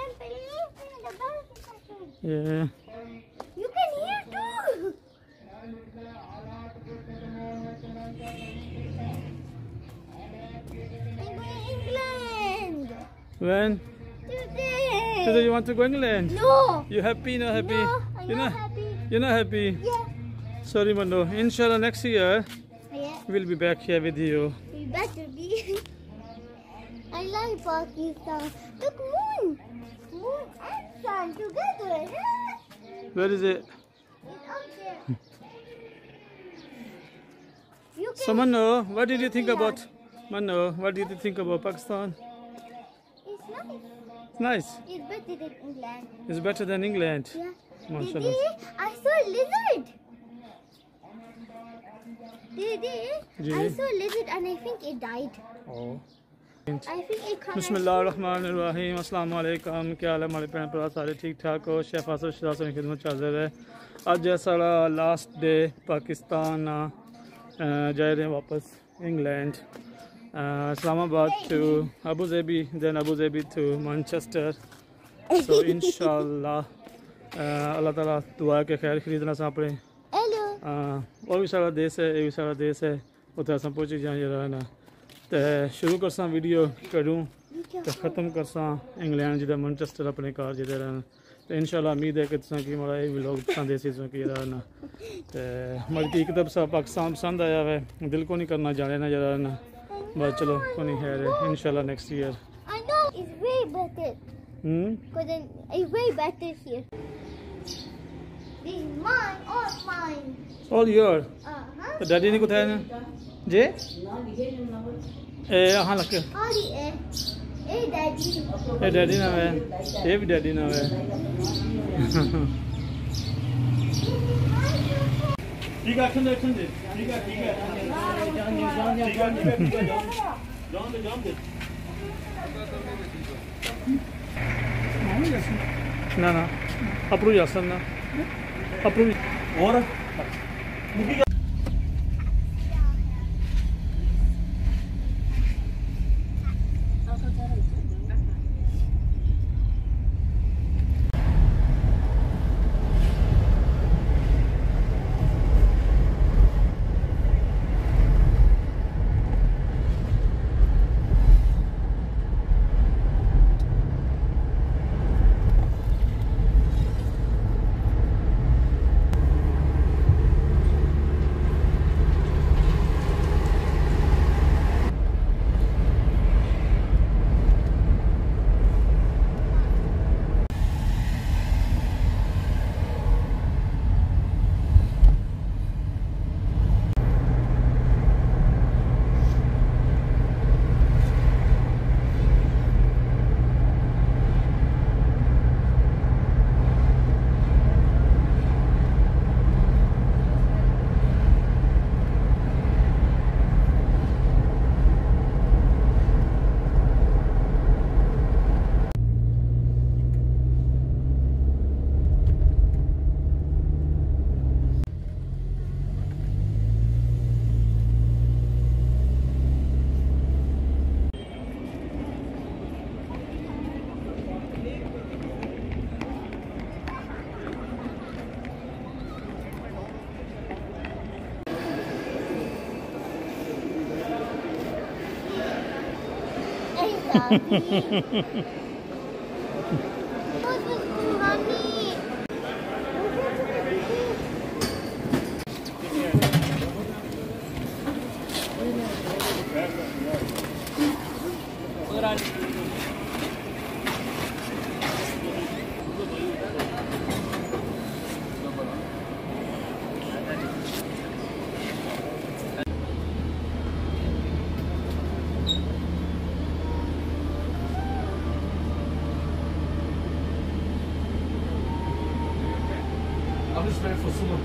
them believe in the bird. Yeah. You can hear too. I'm going to England When? today. Today you want to go England? No. You happy? Not happy? No, I'm You're not not. happy. You're not happy. Yeah. Sorry, Mando. Inshallah, next year Yeah. we'll be back here with you. We better be. I like Pakistan. Look. Moon sun together. Where is it? It's up there. You can. So, Mano, what did you think about? Mano, what did you think about Pakistan? It's nice. It's nice. It's better than England. It's better than England. Yeah. Didi, I saw a lizard. Didi, I saw a lizard and I think it died. Oh. बसमीम अल्लाम क्या हाल है हमारे भैन भरा सारे ठीक ठाक हो शेफ आसर शरासर खिदमत हाजिर है अज है साढ़ा लास्ट डे पाकिस्तान जा रहे हैं वापस England Islamabad to Abu Dhabi then Abu Dhabi to Manchester so इन अल्लाह तला दुआ के खैर खरीदना सा अपने और भी सारा देश है ये भी सारा देश है उतना अस जाए ना तो शुरू करसा वीडियो कड़ूँ तो ख़त्म करसा इंग्लैंड जो मैनचेस्टर अपने घर जो तो इनशाला उम्मीद है कि तुम कि पसंद मतलब एक तो पसंद पाकिस्तान पसंद आया है दिल को नहीं करना जाने ना जरा बस चलो को नहीं खैर इनशाला next year All your. Uh -huh. तो daddy ni kutha na? Je? Eh, aha laki. Eh, daddy. Eh, daddy na we. Eh, daddy na we. Diga kende kende. Diga diga. Diga diga diga. John de John de. Na na. Approve yazsana. Approve. Or. 哈哈哈哈哈哈 For someone.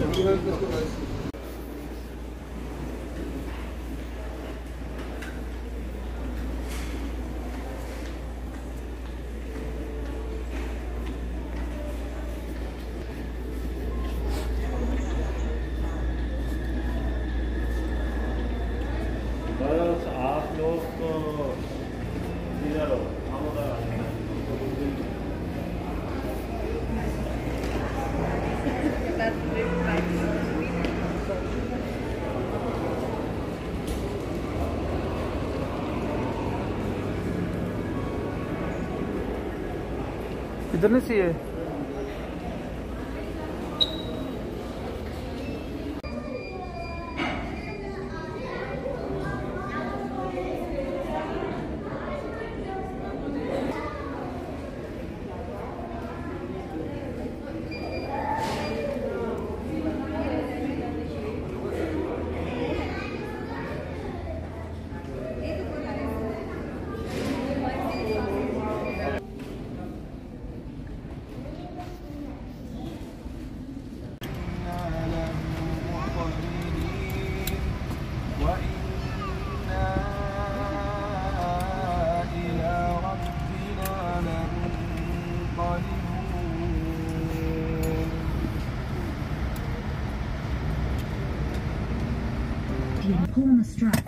よろしくお願いします。इधर नहीं चाहिए? On the strap.